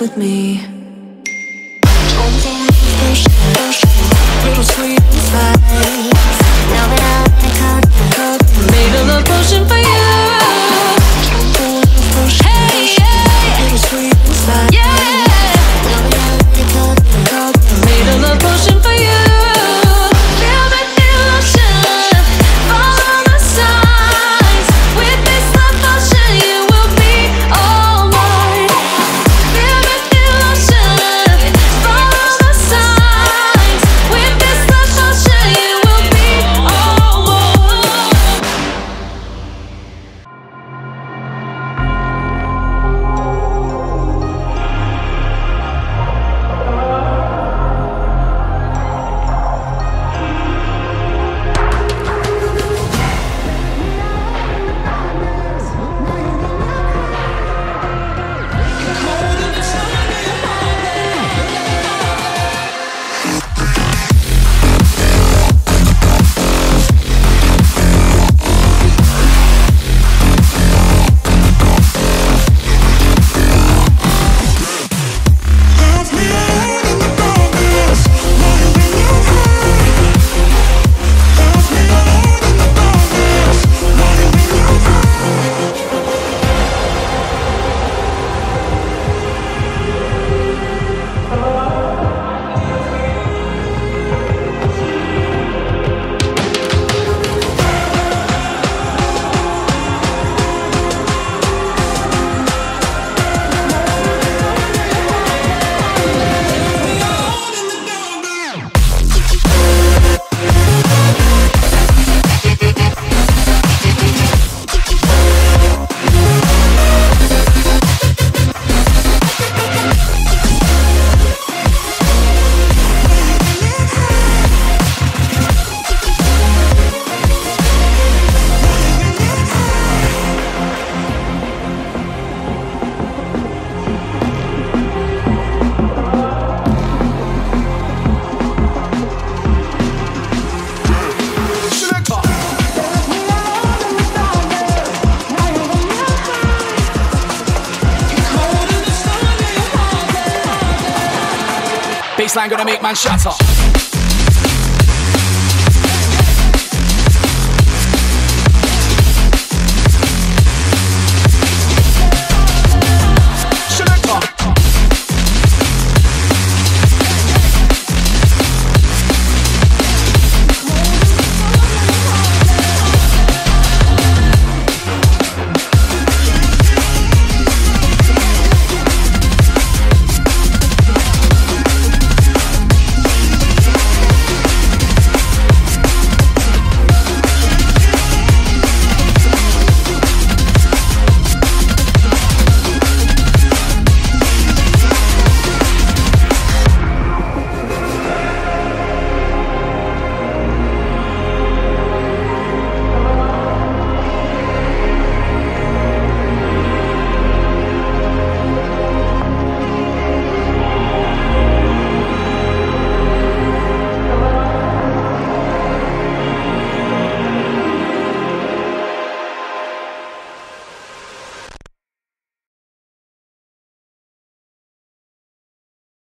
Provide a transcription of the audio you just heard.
with me. baseline gonna make man up